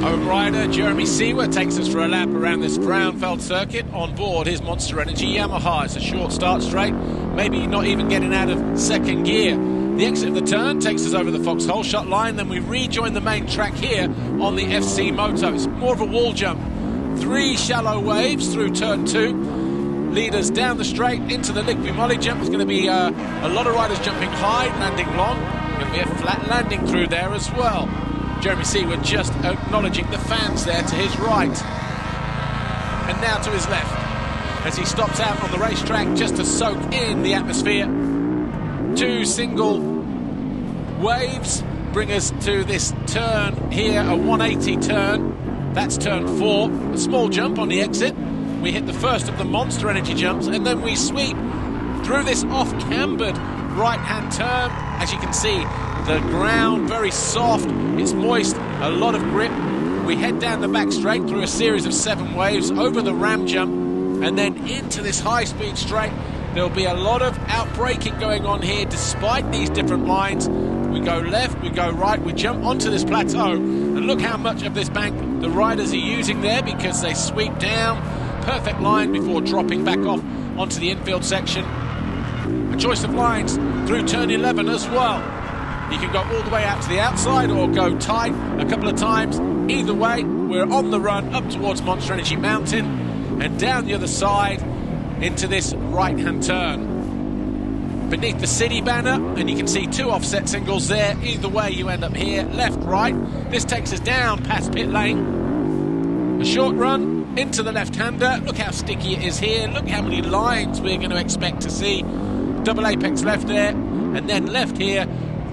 rider, Jeremy Seewer, takes us for a lap around this Frauenfeld circuit on board his Monster Energy Yamaha. It's a short start straight, maybe not even getting out of second gear. The exit of the turn takes us over the Fox Holeshot line, then we rejoin the main track here on the FC Moto. It's more of a wall jump. Three shallow waves through turn two lead us down the straight into the Liqui Moly jump. There's going to be uh, a lot of riders jumping high, landing long. Going to be a flat landing through there as well. Jeremy Seewer just acknowledging the fans there to his right. And now to his left as he stops out on the racetrack just to soak in the atmosphere. Two single waves bring us to this turn here, a 180 turn. That's turn four, a small jump on the exit. We hit the first of the Monster Energy jumps, and then we sweep through this off cambered right hand turn. As you can see, the ground very soft, it's moist, a lot of grip. We head down the back straight through a series of seven waves over the ram jump, and then into this high speed straight. There'll be a lot of outbraking going on here despite these different lines. We go left, we go right, we jump onto this plateau, and look how much of this bank the riders are using there because they sweep down, perfect line before dropping back off onto the infield section. A choice of lines through turn 11 as well. You can go all the way out to the outside or go tight a couple of times. Either way, we're on the run up towards Monster Energy Mountain and down the other side into this right hand turn. Beneath the city banner, and you can see two offset singles there. Either way, you end up here, left, right. This takes us down past pit lane. A short run into the left hander. Look how sticky it is here. Look how many lines we're going to expect to see. Double apex left there, and then left here.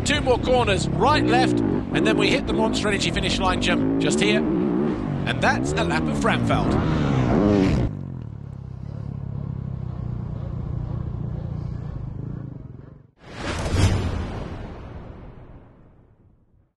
Two more corners, right, left, and then we hit the Monster Energy finish line jump just here. And that's a lap of Frauenfeld.